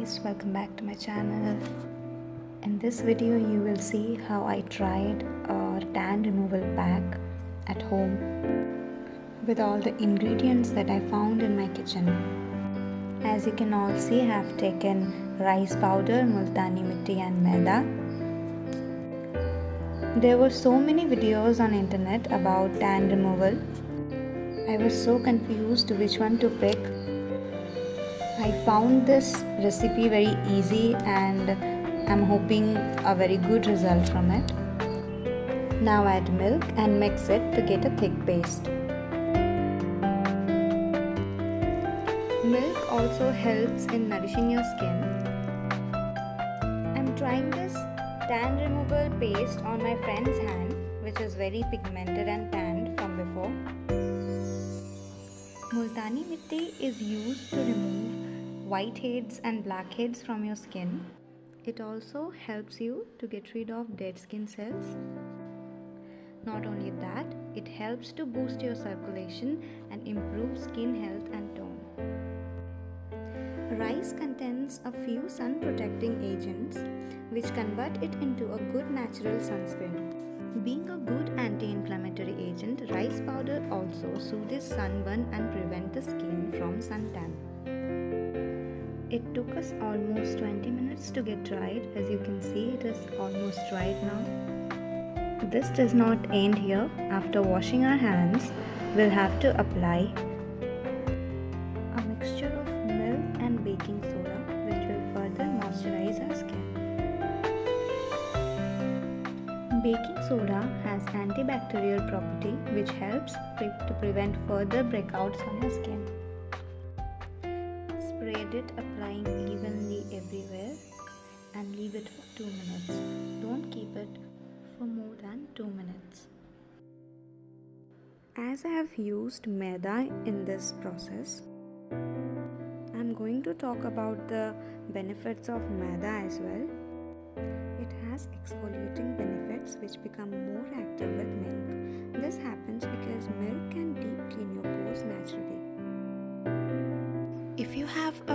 guys welcome back to my channel. In this video you will see how I tried a tan removal pack at home with all the ingredients that I found in my kitchen. As you can all see I have taken rice powder multani mitti and maida. There were so many videos on internet about tan removal. I was so confused which one to pick I found this recipe very easy and I'm hoping a very good result from it. Now add milk and mix it to get a thick paste. Milk also helps in nourishing your skin. I'm trying this tan removal paste on my friend's hand which is very pigmented and tanned from before. Multani mitti is used to remove whiteheads and blackheads from your skin. It also helps you to get rid of dead skin cells. Not only that, it helps to boost your circulation and improve skin health and tone. Rice contains a few sun protecting agents which convert it into a good natural sunscreen. Being a good anti-inflammatory agent, rice powder also soothes sunburn and prevent the skin from suntan. It took us almost 20 minutes to get dried. As you can see, it is almost dried now. This does not end here. After washing our hands, we'll have to apply a mixture of milk and baking soda which will further moisturize our skin. Baking soda has antibacterial property which helps to prevent further breakouts on your skin. It applying evenly everywhere and leave it for 2 minutes. Don't keep it for more than 2 minutes. As I have used maida in this process, I'm going to talk about the benefits of maida as well. It has exfoliating benefits which become more active with milk. This happens because milk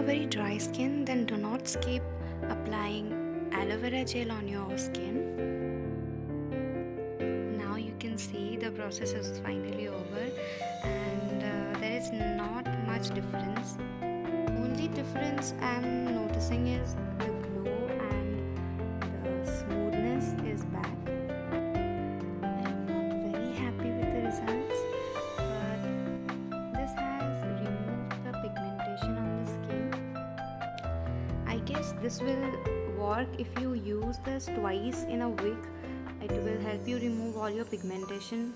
very dry skin, then do not skip applying aloe vera gel on your skin. Now you can see the process is finally over and uh, there is not much difference. Only difference I'm noticing is guess this will work if you use this twice in a week. It will help you remove all your pigmentation.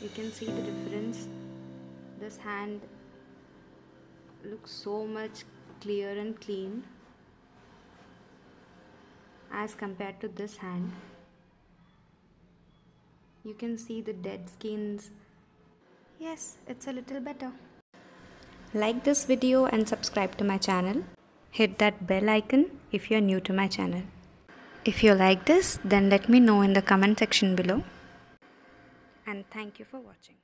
You can see the difference. This hand looks so much clear and clean as compared to this hand. You can see the dead skins. Yes, it's a little better. Like this video and subscribe to my channel. Hit that bell icon if you're new to my channel. If you like this, then let me know in the comment section below. And thank you for watching.